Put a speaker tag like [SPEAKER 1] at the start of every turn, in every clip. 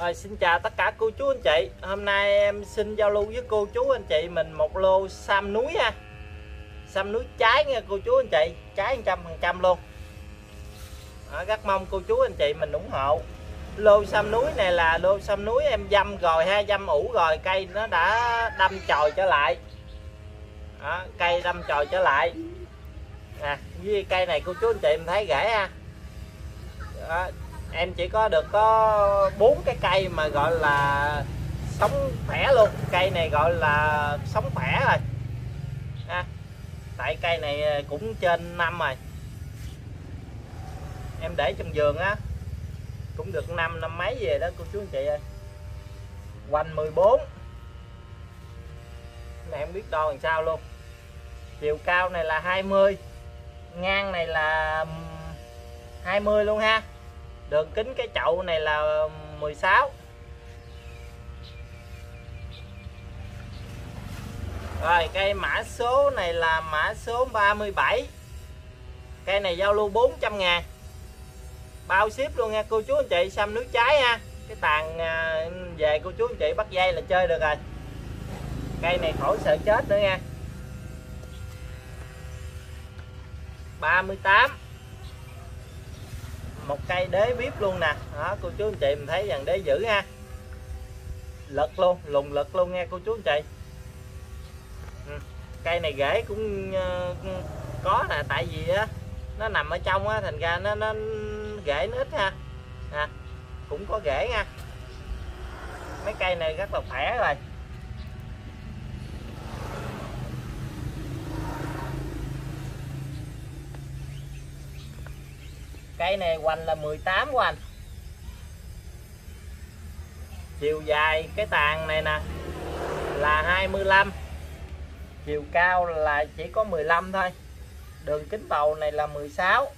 [SPEAKER 1] Rồi xin chào tất cả cô chú anh chị. Hôm nay em xin giao lưu với cô chú anh chị mình một lô sam núi ha. Sam núi trái nha cô chú anh chị Trái 100% luôn. Đó, Rất mong cô chú anh chị mình ủng hộ. Lô sam núi này là lô sam núi em dâm rồi ha Dâm ủ rồi cây nó đã đâm chồi trở lại. Đó, Cây đâm chồi trở lại. À, Với cây này cô chú anh chị mình thấy rễ ha. Đó, em chỉ có được có bốn cái cây mà gọi là sống khỏe luôn. Cây này gọi là sống khỏe rồi. À, tại cây này cũng trên năm rồi. Em để trong vườn á cũng được năm năm mấy về đó cô chú anh chị ơi. Quanh 14 này em biết đo làm sao luôn. Chiều cao này là 20 ngang này là 20 luôn ha đường kính cái chậu này là 16 rồi cây mã số này là mã số 37 cây này giao lưu 400 ngàn. Bao ship luôn nha, cô chú anh chị, xăm nước trái ha. Cái tàn à, về cô chú anh chị bắt dây là chơi được rồi. Cây này khỏi sợ chết nữa nha. 38 một cây đế bếp luôn nè. Đó cô chú anh chị mình thấy rằng đế dữ ha. Lật luôn lùng lật luôn nghe cô chú anh chị. Ừ. cây này rễ cũng ờ, có nè tại vì á nó nằm ở trong á thành ra nó nó rễ nó ít ha. À, cũng có rễ nha. Mấy cây này rất là khỏe rồi. Cây này hoành là 18 của anh chiều dài cái tàn này nè là 25 chiều cao là chỉ có 15 thôi. Đường kính bầu này là 16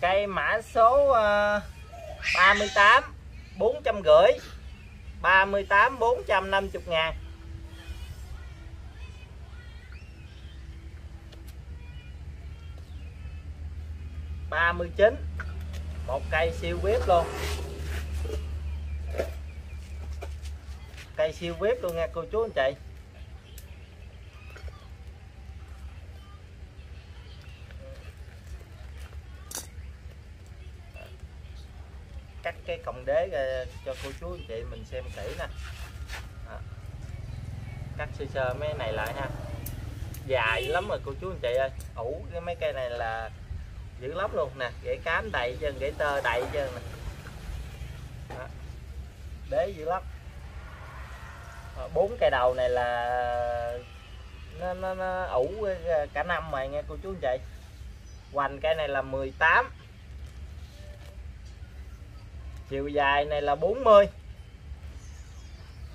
[SPEAKER 1] cây mã số uh, 38 450 38 450 ngàn. 39 một cây siêu bếp luôn. Cây siêu bếp luôn nha cô chú anh chị. Cắt cái còng đế ra cho cô chú anh chị mình xem kỹ nè. À. Cắt sơ sơ mấy này lại ha. Dài lắm rồi cô chú anh chị ơi. Ủ cái mấy cây này là dữ lắm luôn nè gãy cám đầy chân gãy tơ đầy chân nè Đó. đế dữ lắm bốn cây đầu này là nó, nó, nó ủ cả năm mà nghe cô chú anh chị. Hoành cây này là 18 chiều dài này là 40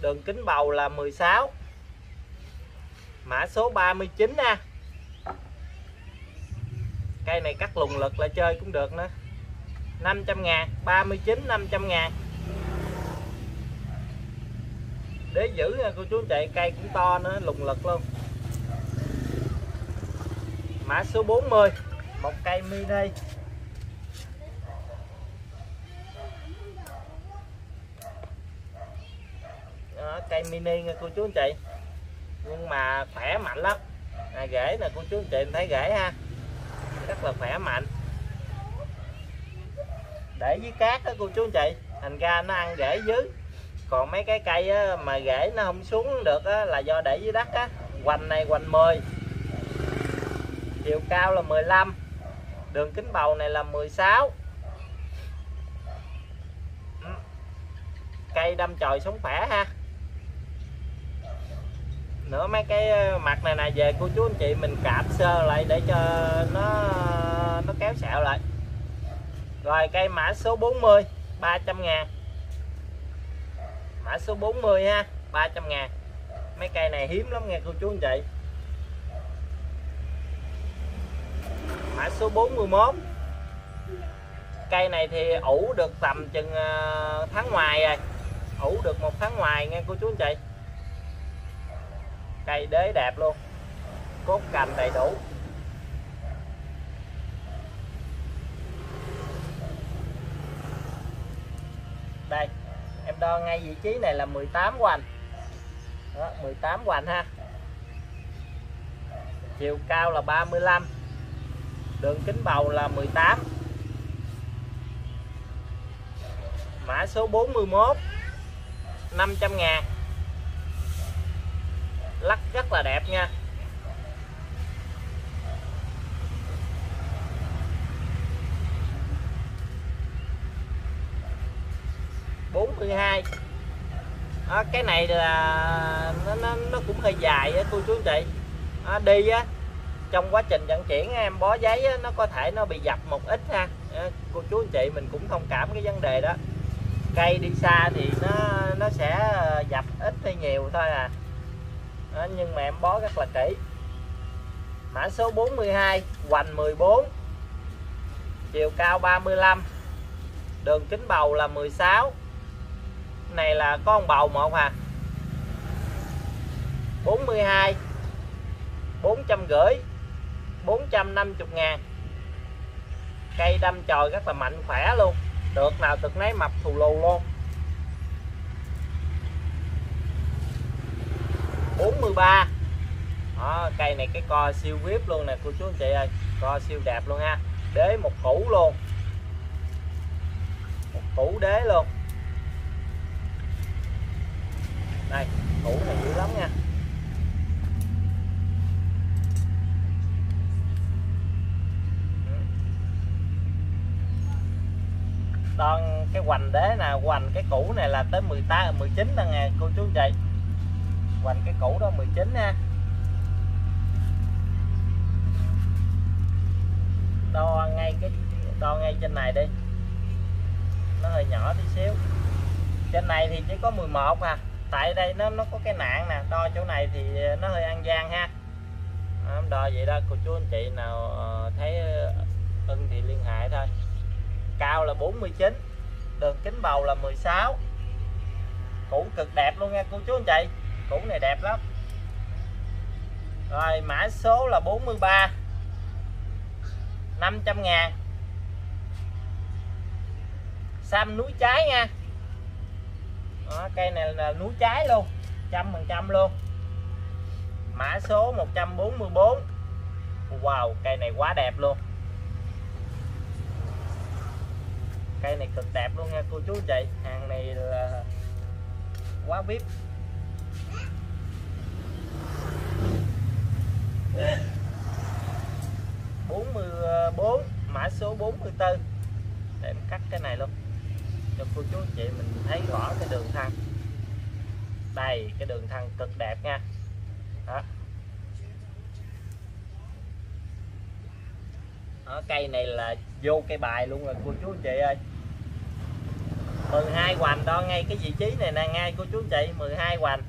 [SPEAKER 1] đường kính bầu là 16 mã số 39 nha cây này cắt lùng lực lại chơi cũng được nữa. 500 ngàn 39 500 ngàn. Để giữ nha cô chú chạy cây cũng to nữa lùng lực luôn. Mã số 40 một cây mini. Đó, cây mini nha cô chú anh chị. Nhưng mà khỏe mạnh lắm. À, rễ nè cô chú anh chị thấy rễ ha? Rất là khỏe mạnh. Để với cát đó cô chú anh chị thành ra nó ăn rễ dưới. Còn mấy cái cây á, mà rễ nó không xuống được á, là do để dưới đất á. Hoành này hoành 10 chiều cao là 15 đường kính bầu này là 16 ừ. cây đâm chồi sống khỏe ha nữa mấy cái ờ, mặt này nè, về cô chú anh chị mình cạp sơ lại để cho nó nó kéo sẹo lại. Rồi cây mã số 40 300 ngàn. Mã số 40 ha 300 ngàn. Mấy cây này hiếm lắm nghe cô chú anh chị. Mã số 41 cây này thì ủ được tầm chừng ờ, tháng ngoài rồi. Ủ được một tháng ngoài nghe cô chú anh chị cây đế đẹp luôn. Cốt cành đầy đủ. Đây em đo ngay vị trí này là 18 hoành. Đó, 18 hoành ha. Chiều cao là 35 đường kính bầu là 18 mã số 41 500 ngàn lắc rất là đẹp nha. Bốn mươi hai. Cái này là nó, nó, nó cũng hơi dài á cô chú anh chị. À, đi á trong quá trình vận chuyển em bó giấy á, nó có thể nó bị dập một ít ha. À, cô chú anh chị mình cũng thông cảm cái vấn đề đó. Cây đi xa thì nó nó sẽ ờ, dập ít hay nhiều thôi à đó, nhưng mà em bó rất là kỹ. Mã số 42 hoành 14 chiều cao 35 đường kính bầu là 16 này là con bầu một à? 42 450 450 ngàn. Cây đâm chồi rất là mạnh khỏe luôn được nào được nấy mập thù lù luôn. 43 đó, cây này cái co siêu vip luôn nè cô chú anh chị ơi. Co siêu đẹp luôn ha. Đế một củ luôn. Một củ đế luôn. Đây củ này dữ lắm nha. Đo cái hoành đế nè hoành cái củ này là tới 18 19 là ngày cô chú anh chị hoành cái cũ đó 19 nha đo ngay cái, đo ngay trên này đi. Nó hơi nhỏ tí xíu. Trên này thì chỉ có 11 à. Tại đây nó nó có cái nạn nè, đo chỗ này thì nó hơi ăn gian ha. Đo vậy đó, cô chú anh chị nào ờ, thấy ờ, ưng thì liên hệ thôi. Cao là 49 đường kính bầu là 16 cũ cực đẹp luôn nha, cô chú anh chị củ này đẹp lắm. Rồi mã số là 43 500 ngàn. Xăm núi trái nha. Đó, cây này là núi trái luôn trăm phần trăm luôn. Mã số 144 wow cây này quá đẹp luôn. Cây này cực đẹp luôn nha cô chú chị. Hàng này là quá vip. Bốn mươi bốn mã số 44 để em cắt cái này luôn. Cho cô chú chị mình thấy rõ cái đường thân đây cái đường thân cực đẹp nha. Đó. Đó, cây này là vô cây bài luôn rồi cô chú chị ơi. 12 hoành đo ngay cái vị trí này nè ngay cô chú chị 12 hoành.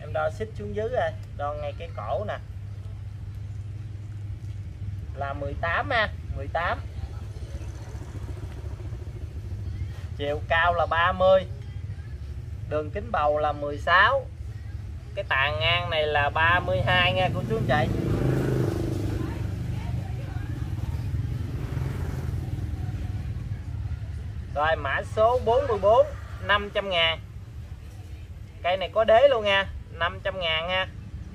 [SPEAKER 1] Em đo xích xuống dưới rồi đo ngay cái cổ nè là 18 ha 18 chiều cao là 30 đường kính bầu là 16 cái tàn ngang này là 32 nha, cô chú anh chị. Rồi, mã số 44 500 ngàn. Cây này có đế luôn nha 500 ngàn nha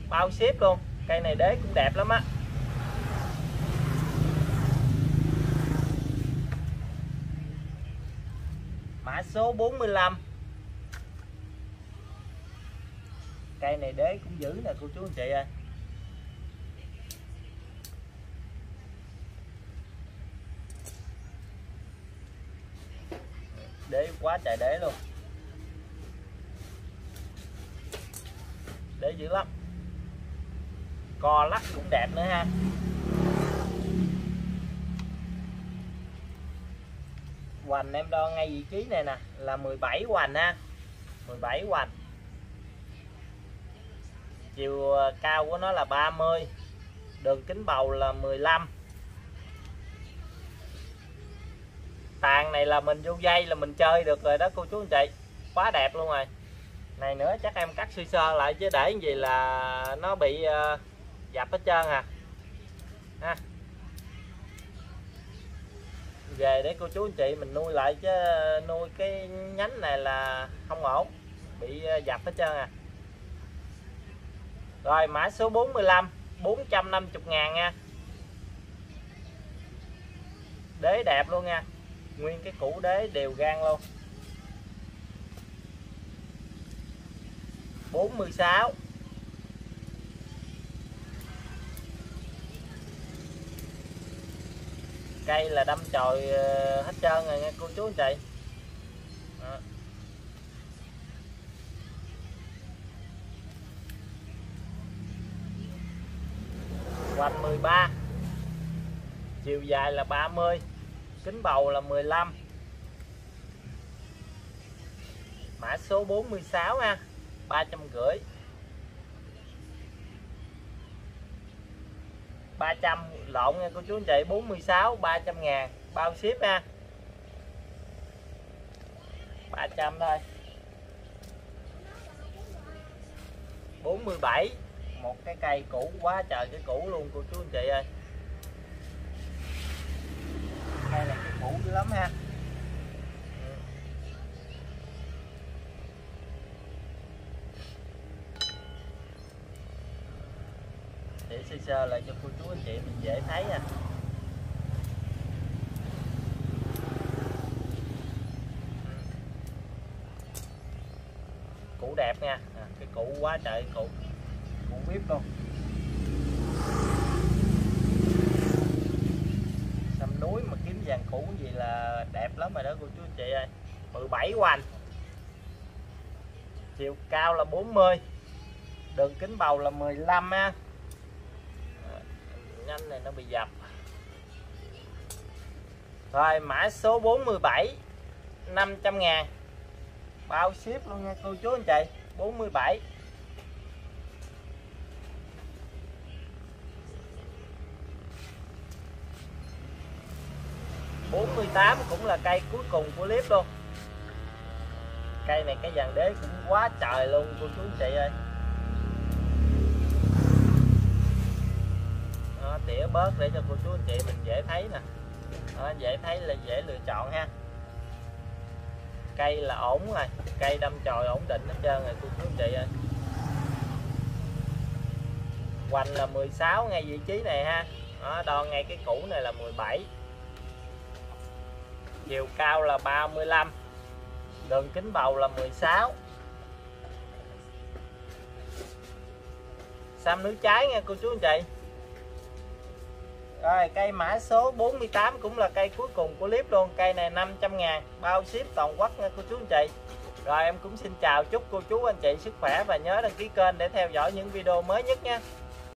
[SPEAKER 1] Bao ship luôn, Cây này đế cũng đẹp lắm á. Mã số 45 Cây này đế cũng giữ nè, cô chú anh chị ơi. Đế quá trời đế luôn. Đế dữ lắm. Co lắc cũng đẹp nữa ha. Hoành em đo ngay vị trí này nè là 17 hoành ha. 17 hoành. Chiều ờ, cao của nó là 30 đường kính bầu là 15 tàn này là mình vô dây là mình chơi được rồi đó cô chú anh chị. Quá đẹp luôn rồi. Này nữa chắc em cắt sơ sơ lại chứ để gì là nó bị uh, dập hết trơn à. Ha về để cô chú anh chị mình nuôi lại chứ nuôi cái nhánh này là không ổn bị ờ, dập hết trơn à. Rồi mã số 45 450 ngàn nha. Đế đẹp luôn nha nguyên cái củ đế đều gan luôn. 46 cây là đâm chồi ờ, hết trơn rồi nghe cô chú anh chị. Đó. hoành 13 chiều dài là 30 kính bầu là 15 mã số 46 ha 350 300 lộn nha, cô chú anh chị 46 300 ngàn. Bao ship ha? 300 thôi. 47 một cái cây cũ quá trời cái cũ luôn, cô chú anh chị ơi. Cây này cái cũ dữ lắm ha để sơ sơ lại cho cô chú anh chị mình dễ thấy à. nha cũ đẹp nha. À, cái cũ quá trời cũ cũ vip luôn. Sâm núi mà kiếm vàng cũ gì là đẹp lắm rồi đó cô chú anh chị ơi. 17 hoành. Chiều cao là 40 đường kính bầu là 15 ha anh này, nó bị dập. Rồi, mã số 47 500 ngàn. Bao ship luôn nha, cô chú anh chị 47 48 cũng là cây cuối cùng của clip luôn. Cây này, cái dàn đế cũng quá trời luôn, cô chú anh chị ơi. Tỉa bớt để cho cô chú anh chị mình dễ thấy nè. Đó, dễ thấy là dễ lựa chọn ha. Cây là ổn rồi cây đâm chồi ổn định hết trơn rồi cô chú anh chị ơi. Hoành là 16 ngay vị trí này ha. Đó, đo ngay cái cũ này là 17 chiều cao là 35 đường kính bầu là 16 xăm nước trái nha cô chú anh chị rồi, cây mã số 48 cũng là cây cuối cùng của clip luôn. Cây này 500 ngàn, bao ship toàn quốc nha cô chú anh chị. Rồi, em cũng xin chào chúc cô chú, anh chị sức khỏe và nhớ đăng ký kênh để theo dõi những video mới nhất nha.